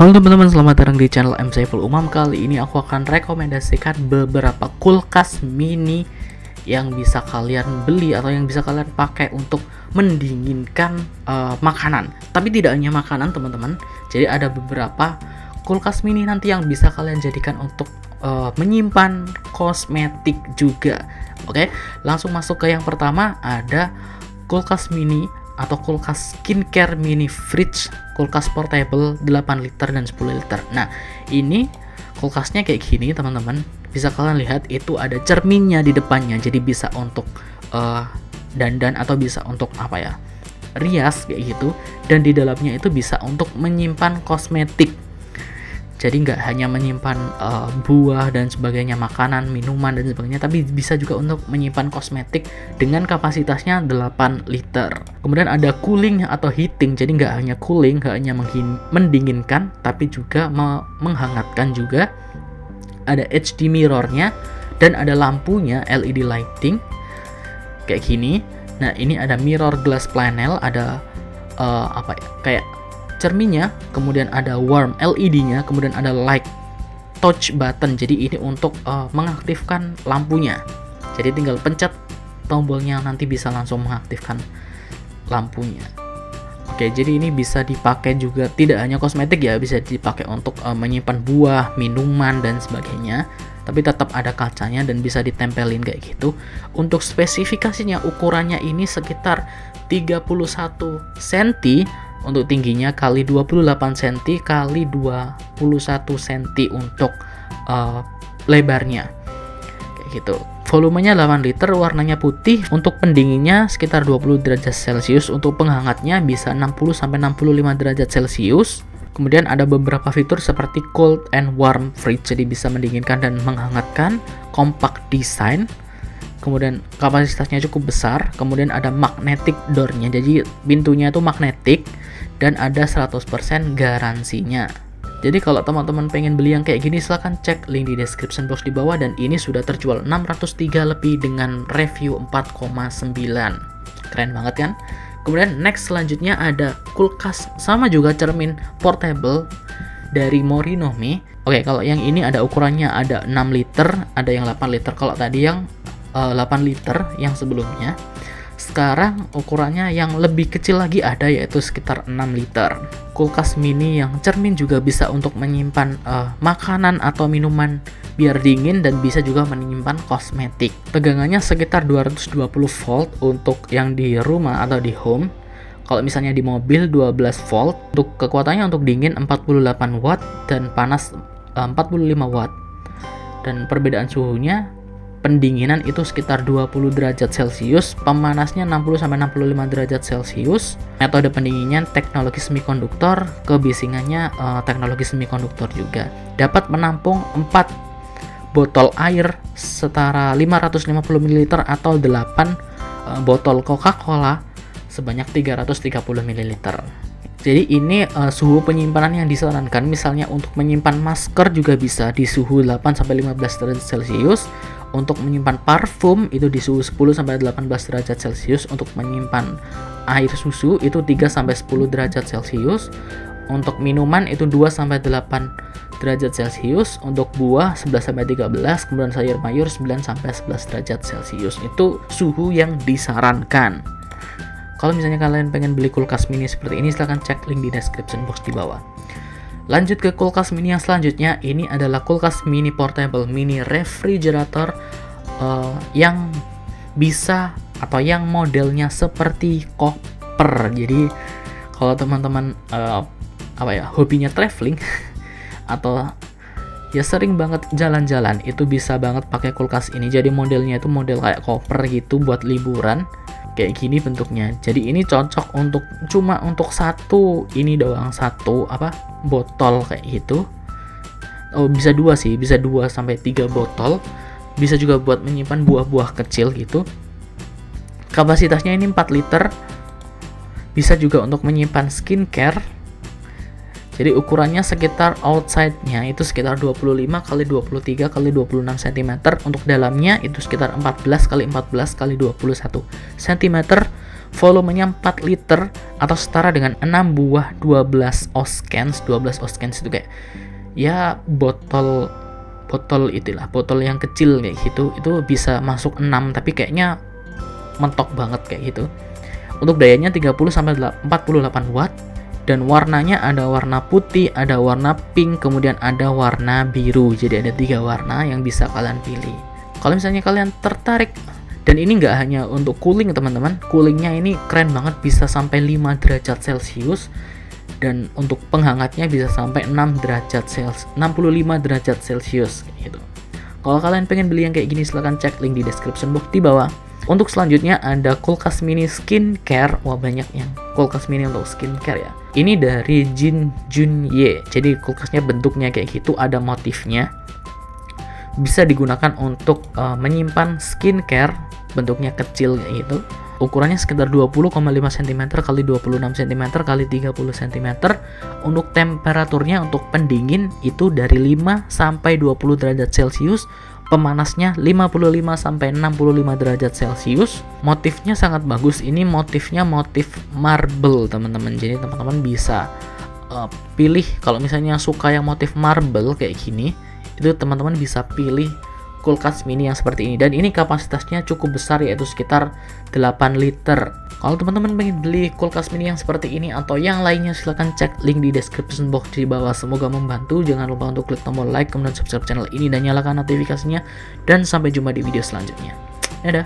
Halo teman-teman, selamat datang di channel M Saiful Umam. Kali ini aku akan rekomendasikan beberapa kulkas mini yang bisa kalian beli atau yang bisa kalian pakai untuk mendinginkan uh, makanan. Tapi tidak hanya makanan, teman-teman. Jadi ada beberapa kulkas mini nanti yang bisa kalian jadikan untuk uh, menyimpan kosmetik juga. Oke, langsung masuk ke yang pertama ada kulkas mini atau kulkas skincare mini fridge, kulkas portable 8 liter dan 10 liter. Nah, ini kulkasnya kayak gini, teman-teman. Bisa kalian lihat itu ada cerminnya di depannya, jadi bisa untuk uh, dandan atau bisa untuk apa ya? rias kayak gitu dan di dalamnya itu bisa untuk menyimpan kosmetik jadi nggak hanya menyimpan uh, buah dan sebagainya makanan minuman dan sebagainya tapi bisa juga untuk menyimpan kosmetik dengan kapasitasnya 8 liter. Kemudian ada cooling atau heating. Jadi nggak hanya cooling nggak hanya mendinginkan tapi juga me menghangatkan juga. Ada HD mirrornya dan ada lampunya LED lighting. Kayak gini. Nah ini ada mirror glass panel ada uh, apa ya kayak cerminnya, kemudian ada warm LED-nya, kemudian ada light touch button. Jadi ini untuk uh, mengaktifkan lampunya. Jadi tinggal pencet tombolnya nanti bisa langsung mengaktifkan lampunya. Oke, jadi ini bisa dipakai juga tidak hanya kosmetik ya, bisa dipakai untuk uh, menyimpan buah, minuman dan sebagainya. Tapi tetap ada kacanya dan bisa ditempelin kayak gitu. Untuk spesifikasinya ukurannya ini sekitar 31 cm untuk tingginya kali 28 cm kali 21 cm untuk uh, lebarnya. Kayak gitu. Volumenya 8 liter warnanya putih. Untuk pendinginnya sekitar 20 derajat celcius. Untuk penghangatnya bisa 60 sampai 65 derajat celcius. Kemudian ada beberapa fitur seperti cold and warm fridge. Jadi bisa mendinginkan dan menghangatkan. Compact design kemudian kapasitasnya cukup besar kemudian ada magnetic doornya. Jadi pintunya itu magnetic dan ada 100% garansinya. Jadi kalau teman-teman pengen beli yang kayak gini silahkan cek link di description box di bawah. Dan ini sudah terjual 603 lebih dengan review 4,9 keren banget kan? Kemudian next selanjutnya ada kulkas sama juga cermin portable dari Morinomi. Oke, kalau yang ini ada ukurannya ada 6 liter, ada yang 8 liter. Kalau tadi yang uh, eh, 8 liter yang sebelumnya sekarang ukurannya yang lebih kecil lagi ada yaitu sekitar 6 liter. Kulkas mini yang cermin juga bisa untuk menyimpan uh, makanan atau minuman biar dingin dan bisa juga menyimpan kosmetik. Tegangannya sekitar 220 volt untuk yang di rumah atau di home. Kalau misalnya di mobil 12 volt. Untuk kekuatannya untuk dingin 48 watt dan panas uh, eh, 45 watt. Dan perbedaan suhunya pendinginan itu sekitar 20 derajat Celcius, pemanasnya 60 sampai 65 derajat Celcius. Metode pendinginan teknologi semikonduktor, kebisingannya uh, teknologi semikonduktor juga. Dapat menampung 4 botol air setara 550 ml atau 8 uh, botol Coca-Cola sebanyak 330 ml. Jadi ini uh, suhu penyimpanan yang disarankan misalnya untuk menyimpan masker juga bisa di suhu 8 sampai 15 derajat Celcius untuk menyimpan parfum itu di suhu 10 sampai 18 derajat Celcius. Untuk menyimpan air susu itu 3 sampai 10 derajat Celcius. Untuk minuman itu 2 sampai 8 derajat Celcius. Untuk buah 11 sampai 13 kemudian sayur mayur 9 sampai 11 derajat Celcius. Itu suhu yang disarankan. Kalau misalnya kalian pengen beli kulkas mini seperti ini silahkan cek link di description box di bawah Lanjut ke kulkas mini yang selanjutnya, ini adalah kulkas mini portable mini refrigerator uh, yang bisa atau yang modelnya seperti koper. Jadi kalau teman-teman uh, apa ya hobinya traveling atau ya sering banget jalan-jalan itu bisa banget pakai kulkas ini. Jadi modelnya itu model kayak koper gitu buat liburan kayak gini bentuknya. Jadi ini cocok untuk cuma untuk satu ini doang satu apa botol kayak gitu. Oh bisa dua sih bisa dua sampai tiga botol. Bisa juga buat menyimpan buah-buah kecil gitu. Kapasitasnya ini 4 liter. Bisa juga untuk menyimpan skincare jadi ukurannya sekitar outside-nya itu sekitar 25 kali 23 kali 26 cm. Untuk dalamnya itu sekitar 14 kali 14 kali 21 cm. volumenya 4 liter atau setara dengan 6 buah 12 oz cans 12 oz cans itu kayak ya botol botol itulah botol yang kecil kayak gitu itu bisa masuk 6 tapi kayaknya mentok banget kayak gitu untuk dayanya 30 sampai 48 watt dan warnanya ada warna putih, ada warna pink, kemudian ada warna biru. Jadi ada tiga warna yang bisa kalian pilih. Kalau misalnya kalian tertarik dan ini nggak hanya untuk cooling teman-teman, coolingnya ini keren banget bisa sampai 5 derajat celcius dan untuk penghangatnya bisa sampai 6 derajat celcius, 65 derajat celcius gitu. Kalau kalian pengen beli yang kayak gini silahkan cek link di description box di bawah. Untuk selanjutnya ada kulkas mini skincare. Wah banyak yang kulkas mini untuk skincare ya. Ini dari Jin Junye. Jadi kulkasnya bentuknya kayak gitu, ada motifnya. Bisa digunakan untuk uh, menyimpan skincare bentuknya kecil kayak gitu ukurannya sekitar 20,5 cm kali 26 cm kali 30 cm untuk temperaturnya untuk pendingin itu dari 5 sampai 20 derajat celcius pemanasnya 55 sampai 65 derajat celcius. Motifnya sangat bagus. Ini motifnya motif marble teman-teman. Jadi teman-teman bisa uh, pilih. Kalau misalnya suka yang motif marble kayak gini itu teman-teman bisa pilih kulkas mini yang seperti ini. Dan ini kapasitasnya cukup besar yaitu sekitar 8 liter kalau teman-teman pengen beli kulkas mini yang seperti ini atau yang lainnya silahkan cek link di description box di bawah. Semoga membantu. Jangan lupa untuk klik tombol like kemudian subscribe channel ini dan nyalakan notifikasinya. Dan sampai jumpa di video selanjutnya. Dadah